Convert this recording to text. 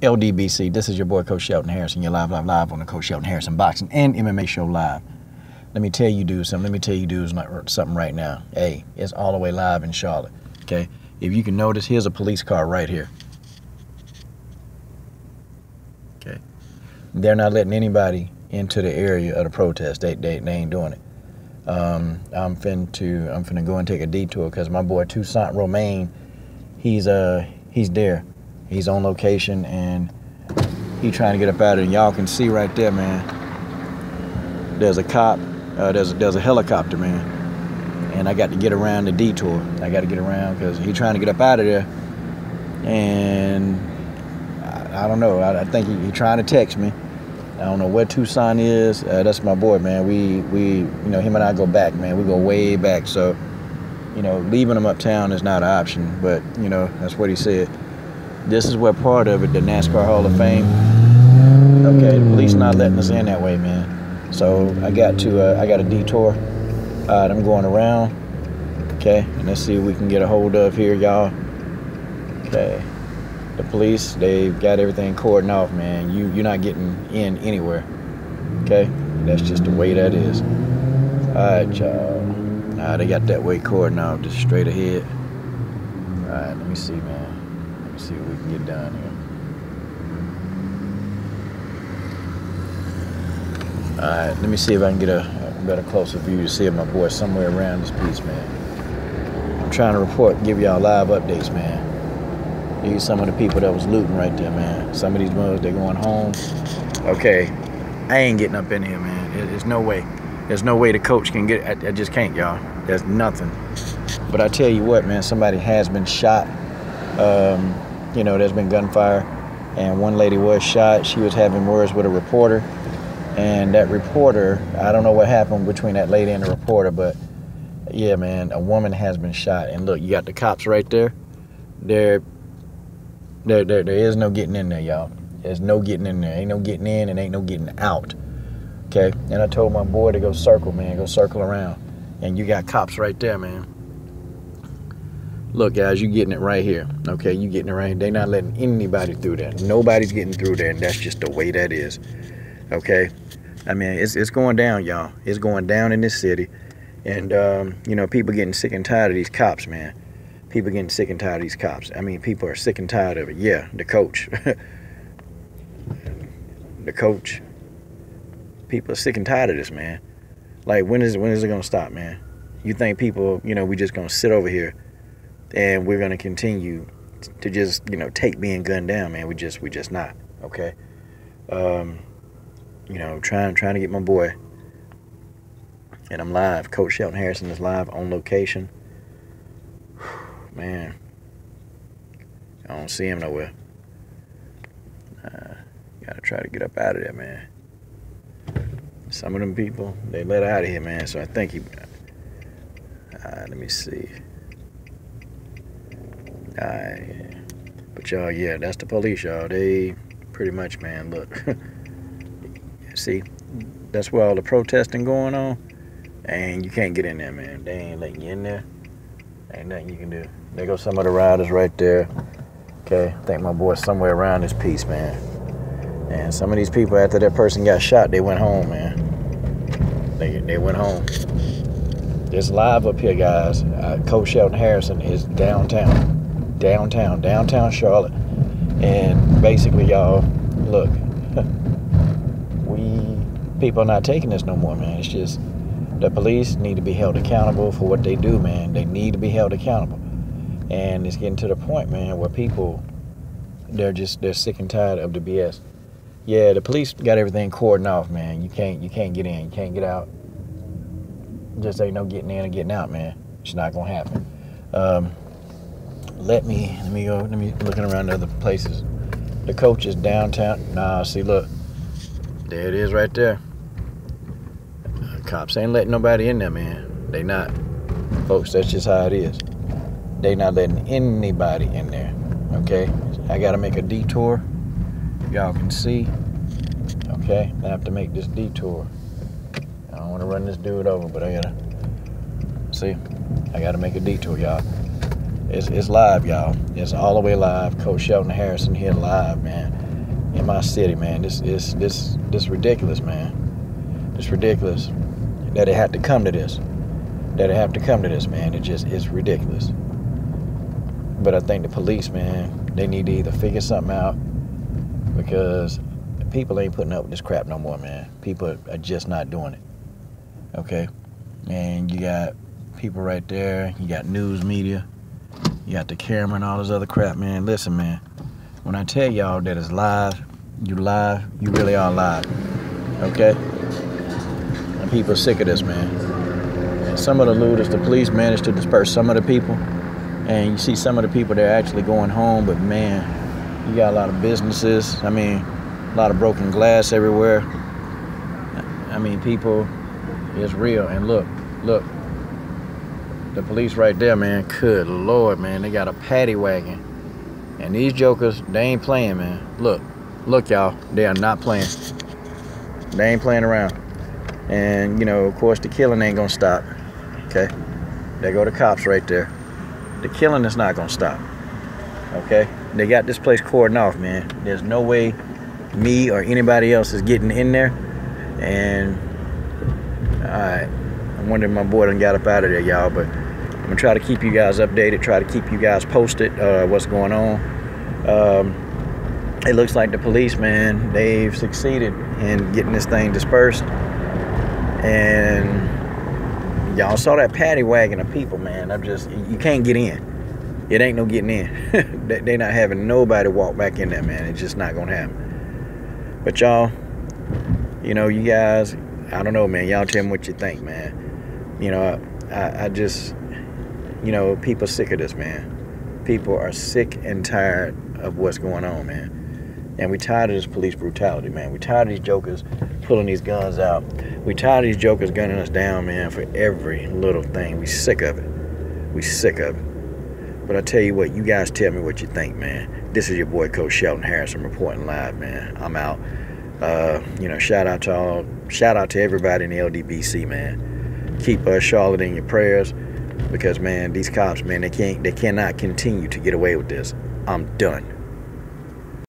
LDBC, this is your boy Coach Shelton Harrison. You're live, live, live on the Coach Shelton Harrison Boxing and MMA Show Live. Let me tell you dudes something. Let me tell you dudes something right now. Hey, it's all the way live in Charlotte. Okay? If you can notice, here's a police car right here. Okay? They're not letting anybody into the area of the protest. They, they, they ain't doing it. Um, I'm finna to I'm finna go and take a detour because my boy Toussaint Romaine, he's uh he's there. He's on location and he trying to get up out of it. And y'all can see right there, man. There's a cop. Uh, there's a, there's a helicopter, man. And I got to get around the detour. I got to get around because he trying to get up out of there. And I, I don't know. I, I think he, he trying to text me. I don't know where Toussaint is. Uh, that's my boy, man. We we you know him and I go back, man. We go way back. So, you know, leaving him uptown is not an option. But you know that's what he said this is where part of it, the NASCAR Hall of Fame. Okay, the police not letting us in that way, man. So I got to, uh, I got a detour. Uh, I'm going around. Okay, and let's see if we can get a hold of here, y'all. Okay, the police, they got everything cordoned off, man. You, you're not getting in anywhere. Okay, that's just the way that is. All right, y'all. Nah, they got that way cordoned off, just straight ahead. All right, let me see, man see what we can get done here. Alright, let me see if I can get a, a, better closer view to see if my boy's somewhere around this piece, man. I'm trying to report, give y'all live updates, man. These some of the people that was looting right there, man. Some of these mothers, they're going home. Okay, I ain't getting up in here, man. There's no way. There's no way the coach can get I, I just can't, y'all. There's nothing. But I tell you what, man, somebody has been shot. Um, you know, there's been gunfire, and one lady was shot. She was having words with a reporter, and that reporter, I don't know what happened between that lady and the reporter, but yeah, man, a woman has been shot. And look, you got the cops right there. There, there, there, there is no getting in there, y'all. There's no getting in there. Ain't no getting in and ain't no getting out. Okay. And I told my boy to go circle, man, go circle around. And you got cops right there, man. Look, guys, you're getting it right here. Okay, you're getting it right. They're not letting anybody through there. Nobody's getting through there, and that's just the way that is. Okay, I mean, it's it's going down, y'all. It's going down in this city, and um, you know, people getting sick and tired of these cops, man. People getting sick and tired of these cops. I mean, people are sick and tired of it. Yeah, the coach, the coach. People are sick and tired of this, man. Like, when is when is it gonna stop, man? You think people, you know, we just gonna sit over here? And we're gonna continue to just you know take being gunned down, man. We just we just not okay. Um, you know, trying trying to get my boy, and I'm live. Coach Shelton Harrison is live on location. man, I don't see him nowhere. Uh, gotta try to get up out of there, man. Some of them people they let out of here, man. So I think he. Uh, let me see. But y'all, yeah, that's the police, y'all. They pretty much, man, look. See, that's where all the protesting going on. And you can't get in there, man. They ain't letting you in there. Ain't nothing you can do. There go some of the riders right there. Okay, I think my boy's somewhere around this piece, man. And some of these people, after that person got shot, they went home, man. They, they went home. It's live up here, guys. Uh, Coach Shelton Harrison is downtown downtown, downtown Charlotte. And basically, y'all, look, we people are not taking this no more, man. It's just the police need to be held accountable for what they do, man. They need to be held accountable. And it's getting to the point, man, where people they're just they're sick and tired of the BS. Yeah, the police got everything cordoned off, man. You can't you can't get in, you can't get out. Just ain't no getting in and getting out, man. It's not gonna happen. Um, let me let me go let me looking around other places. The coach is downtown. Nah see look. There it is right there. Cops ain't letting nobody in there man. They not. Folks that's just how it is. They not letting anybody in there okay? I gotta make a detour. Y'all can see okay? I have to make this detour. I don't want to run this dude over but i gotta see i gotta make a detour y'all it's, it's live, y'all. It's all the way live. Coach Shelton Harrison here live, man. in my city, man. This is this this ridiculous, man. It's ridiculous that it had to come to this. That it have to come to this, man. It just is ridiculous. But I think the police, man, they need to either figure something out because people ain't putting up with this crap no more, man. People are just not doing it. Okay? And you got people right there, you got news media, you got the camera and all this other crap, man. Listen, man, when I tell y'all that it's live, you live, you really are live. Okay? And people are sick of this, man. Some of the looters, the police managed to disperse some of the people. And you see some of the people, they're actually going home, but man, you got a lot of businesses. I mean, a lot of broken glass everywhere. I mean, people, it's real. And look, look, the police right there, man. Good lord, man. They got a paddy wagon. And these jokers, they ain't playing, man. Look, look, y'all. They are not playing. They ain't playing around. And, you know, of course, the killing ain't gonna stop. Okay? There go the cops right there. The killing is not gonna stop. Okay? They got this place cordoned off, man. There's no way me or anybody else is getting in there. And alright. I wonder if my boy done got up out of there, y'all, but I'm gonna try to keep you guys updated, try to keep you guys posted uh, what's going on. Um, it looks like the police, man, they've succeeded in getting this thing dispersed. And y'all saw that paddy wagon of people, man. I'm just, you can't get in. It ain't no getting in. they not having nobody walk back in there, man. It's just not gonna happen. But y'all, you know, you guys, I don't know, man. Y'all tell me what you think, man. You know, I, I just, you know, people sick of this, man. People are sick and tired of what's going on, man. And we tired of this police brutality, man. We tired of these jokers pulling these guns out. We tired of these jokers gunning us down, man, for every little thing. We sick of it. We sick of it. But I tell you what, you guys tell me what you think, man. This is your boy Coach Shelton Harrison reporting live, man. I'm out. Uh, you know, shout out to all, shout out to everybody in the LDBC, man. Keep uh, Charlotte in your prayers, because man, these cops, man, they can't, they cannot continue to get away with this. I'm done.